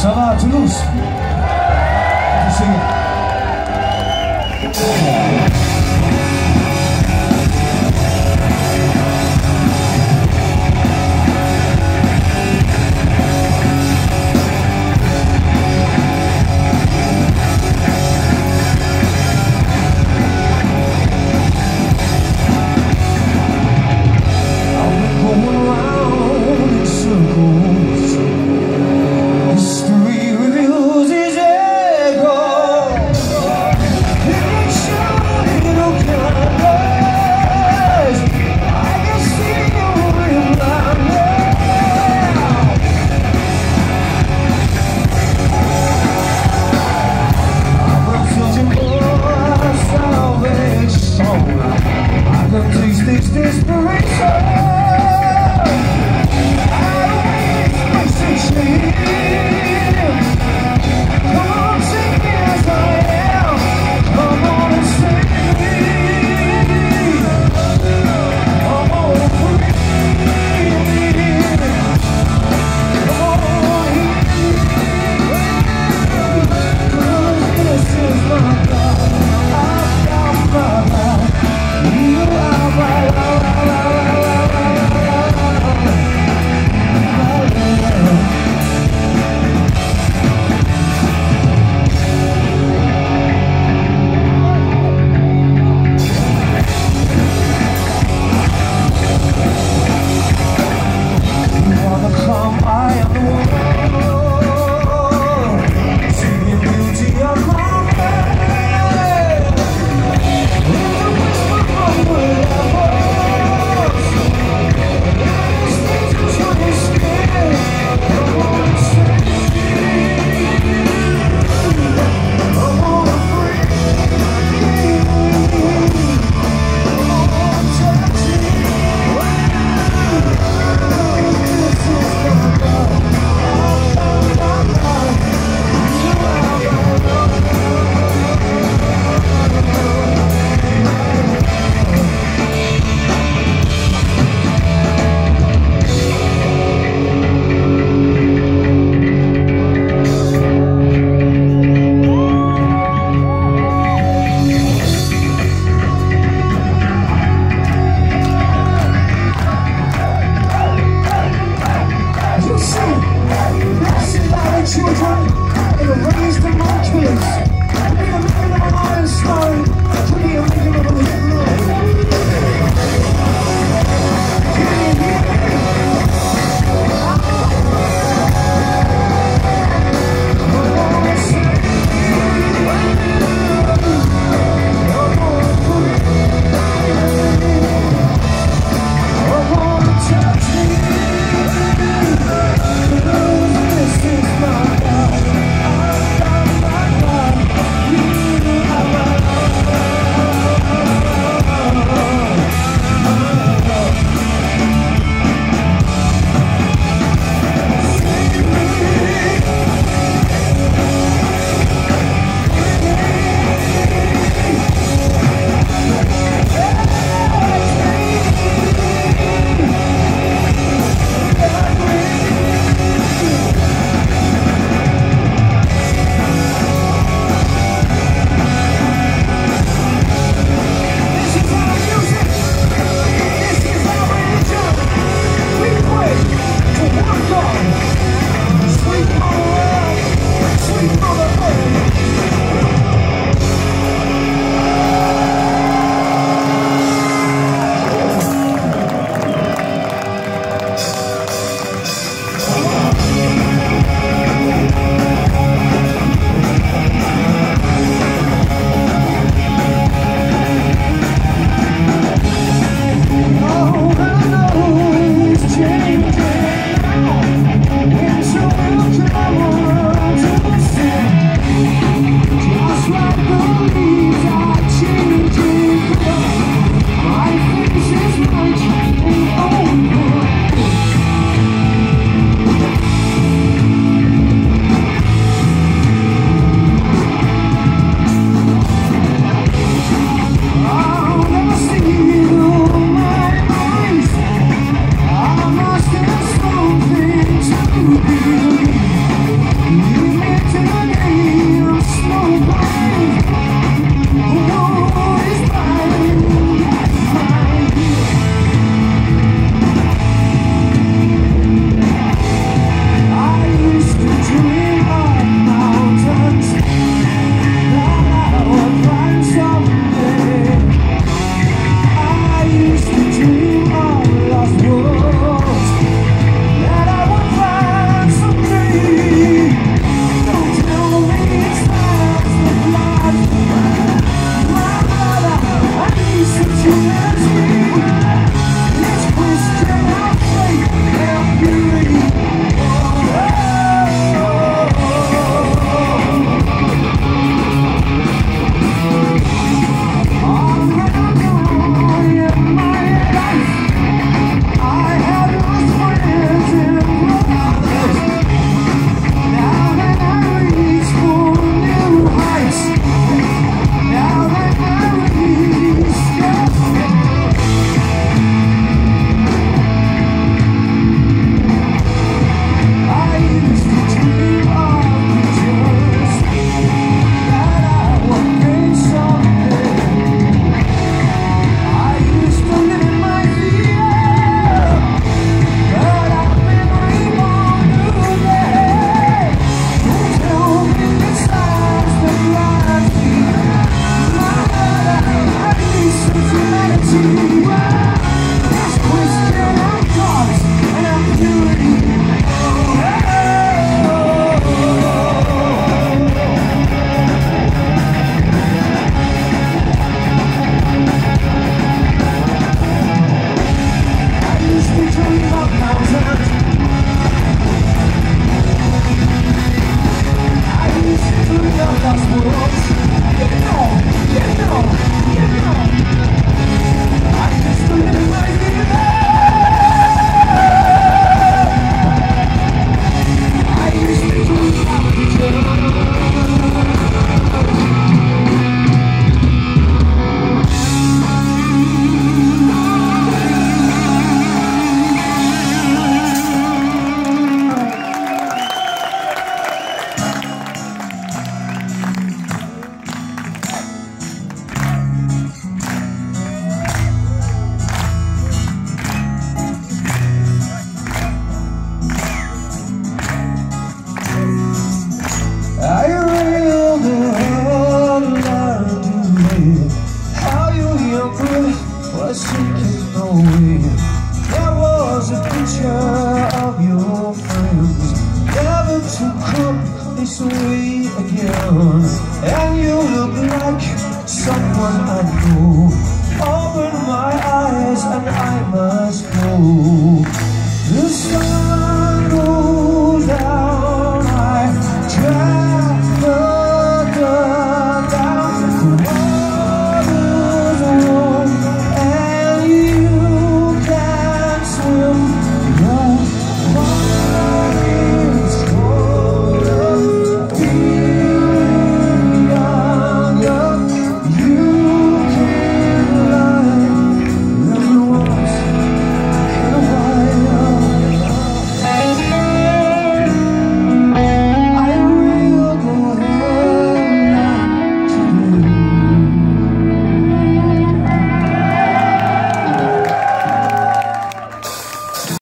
Ça va Toulouse Sing it. children and a the to. this way again. And you look like someone I know Open my eyes and I must go The sun